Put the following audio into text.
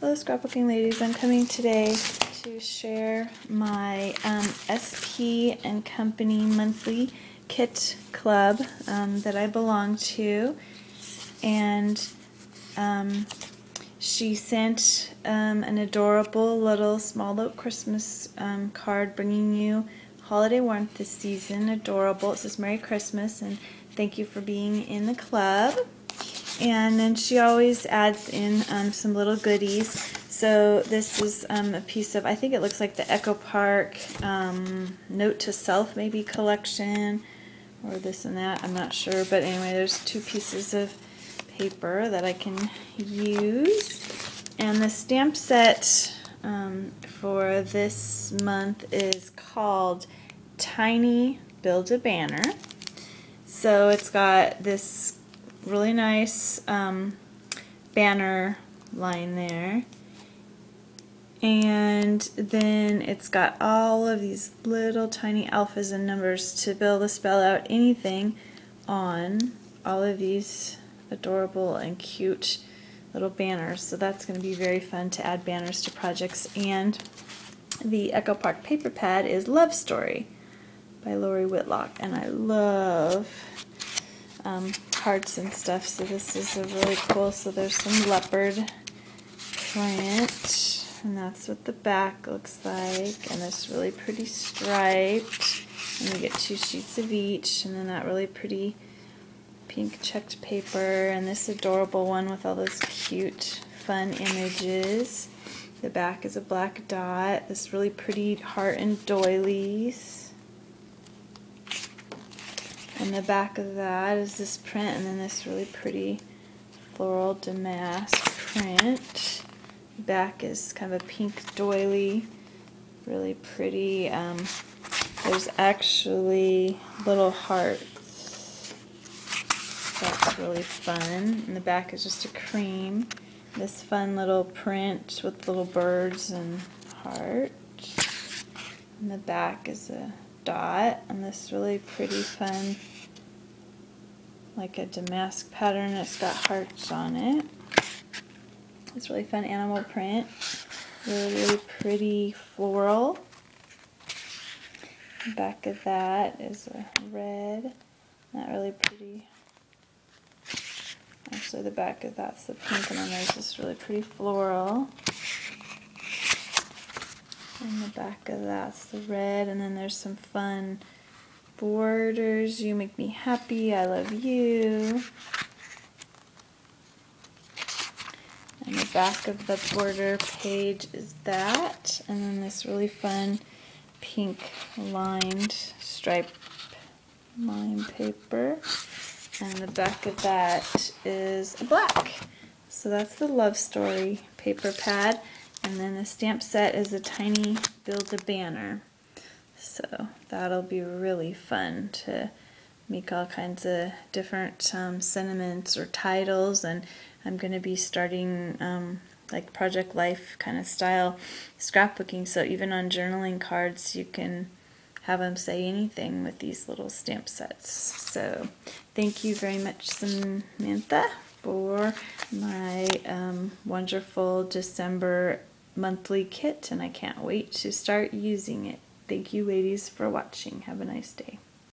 Hello scrapbooking ladies, I'm coming today to share my um, SP and Company monthly kit club um, that I belong to and um, she sent um, an adorable little small little Christmas um, card bringing you holiday warmth this season. Adorable. It says Merry Christmas and thank you for being in the club. And then she always adds in um, some little goodies. So this is um, a piece of, I think it looks like the Echo Park um, Note to Self maybe collection or this and that. I'm not sure. But anyway, there's two pieces of paper that I can use. And the stamp set um, for this month is called Tiny Build a Banner. So it's got this really nice um, banner line there. And then it's got all of these little tiny alphas and numbers to be able to spell out anything on all of these adorable and cute little banners. So that's going to be very fun to add banners to projects. And the Echo Park paper pad is Love Story by Lori Whitlock. And I love um, hearts and stuff. So this is a really cool. So there's some leopard print. And that's what the back looks like. And it's really pretty striped. And you get two sheets of each. And then that really pretty pink checked paper and this adorable one with all those cute fun images. The back is a black dot, this really pretty heart and doilies. And the back of that is this print and then this really pretty floral damask print. Back is kind of a pink doily, really pretty. Um, there's actually little hearts that's really fun. And the back is just a cream. This fun little print with little birds and heart. And the back is a dot. And this really pretty fun, like a damask pattern. It's got hearts on it. It's really fun animal print. Really, really pretty floral. Back of that is a red. Not really pretty Actually, the back of that's the pink, and then there's this really pretty floral. And the back of that's the red, and then there's some fun borders. You make me happy, I love you. And the back of the border page is that, and then this really fun pink lined stripe line paper. And the back of that is black. So that's the love story paper pad. And then the stamp set is a tiny build a banner. So that'll be really fun to make all kinds of different um, sentiments or titles. And I'm going to be starting um, like Project Life kind of style scrapbooking. So even on journaling cards, you can have them say anything with these little stamp sets. So thank you very much, Samantha, for my um, wonderful December monthly kit, and I can't wait to start using it. Thank you, ladies, for watching. Have a nice day.